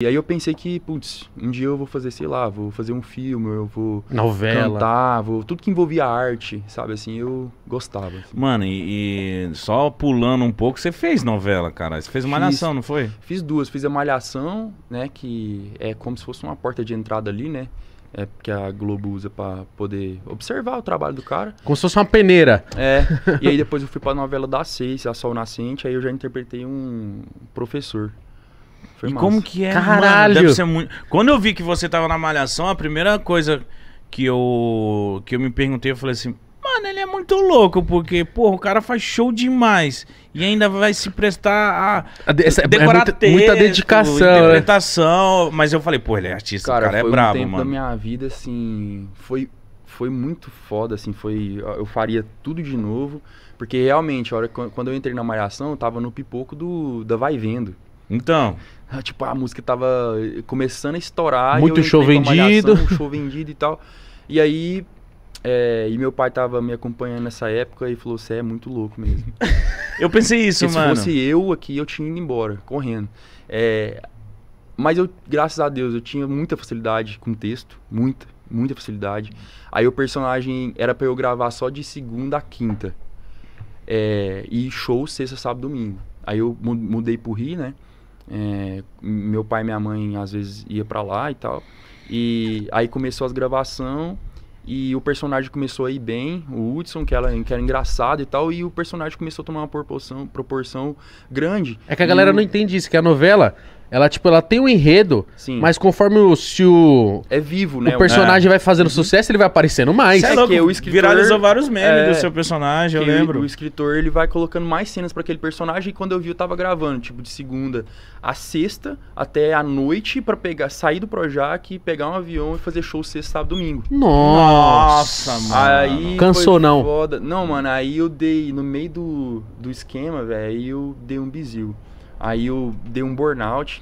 E aí eu pensei que, putz, um dia eu vou fazer, sei lá, vou fazer um filme, eu vou Novela. cantar, vou, tudo que envolvia arte, sabe, assim, eu gostava. assim. Mano, e, e só pulando um pouco, você fez novela, cara. Você fez Malhação, não foi? Fiz duas, fiz a Malhação, né, que é como se fosse uma porta de entrada ali, né, é que a Globo usa pra poder observar o trabalho do cara. Como se fosse uma peneira. É, e aí depois eu fui pra novela da Seis, A Sol Nascente, aí eu já interpretei um professor. Foi e massa. como que é, Caralho! mano? Deve ser muito... Quando eu vi que você tava na Malhação, a primeira coisa que eu, que eu me perguntei, eu falei assim... Mano, ele é muito louco, porque, porra, o cara faz show demais. E ainda vai se prestar a A de- essa- é decorar muita, texto, muita dedicação, né? interpretação. Mas eu falei, pô, ele é artista, Cara, o cara foi é brabo, um tempo mano. da minha vida, assim, foi, foi muito foda, assim, foi, eu faria tudo de novo, porque realmente, a hora, que- quando eu entrei na Malhação, eu tava no pipoco do, da Vai Vendo. Então, Ah, Tipo, a música tava começando a estourar. Muito show vendido. Malhação, show vendido e tal. E aí, é, e meu pai tava me acompanhando nessa época e falou, você é muito louco mesmo. eu pensei isso, Porque se mano. fosse eu aqui, eu tinha ido embora, correndo. É, mas eu, graças a Deus, eu tinha muita facilidade com texto. Muita, muita facilidade. Aí o personagem era pra eu gravar só de segunda a quinta. É, e show sexta, sábado, domingo. Aí eu mu- mudei pro Rio, né? É, meu pai e minha mãe às vezes ia pra lá e tal. E aí começou as gravação e o personagem começou a ir bem, o Hudson, que era, que era engraçado e tal, e o personagem começou a tomar uma proporção, proporção grande. É que a galera E não entende isso, que a novela, ela, tipo, ela tem um enredo, Sim, mas conforme o, se o, é vivo, né? o personagem vai fazendo sucesso, ele vai aparecendo mais. Você é É louco, que o escritor- viralizou vários memes é, do seu personagem, eu lembro. O escritor ele vai colocando mais cenas pra aquele personagem e quando eu vi eu tava gravando, tipo de segunda a sexta até a noite pra pegar sair do Projac, pegar um avião e fazer show sexta, sábado, domingo. Nossa. Nossa, mano. Aí Cansou, foi não? foda. Não, mano, aí eu dei no meio do, do esquema, velho, aí eu dei um bizil. Aí eu dei um burnout,